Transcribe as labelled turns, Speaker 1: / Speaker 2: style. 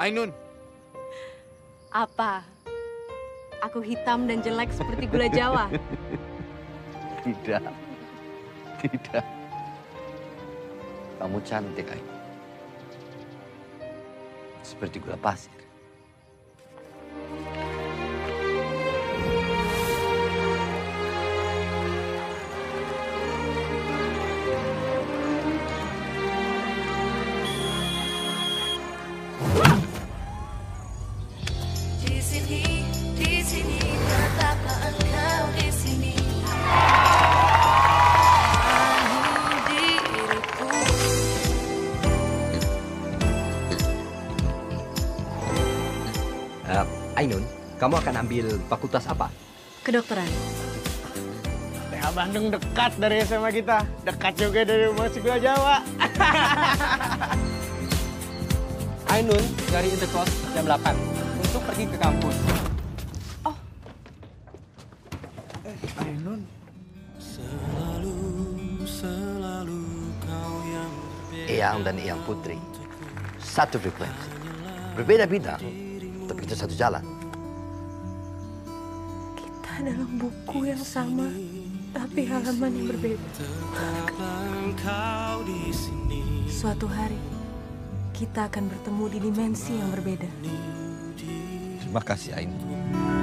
Speaker 1: Ainun,
Speaker 2: Apa? Aku hitam dan jelek seperti gula Jawa.
Speaker 3: Tidak. Tidak. Kamu cantik, Ainun. Seperti gula pasir.
Speaker 4: Eh, Ainun, kamu akan ambil fakultas apa?
Speaker 2: Kedokteran.
Speaker 5: TH Bandung dekat dari SMA kita. Dekat juga dari musik gula Jawa.
Speaker 6: Ainun dari Intercross jam 8 untuk pergi ke kampus.
Speaker 5: Ainun.
Speaker 3: Eyang dan Eyang Putri. Satu frekuensi. Berbeda bidang, tapi itu satu jalan.
Speaker 2: Kita dalam buku yang sama, tapi halaman yang berbeda. Suatu hari, kita akan bertemu di dimensi yang berbeda.
Speaker 3: Terima kasih, Ainun.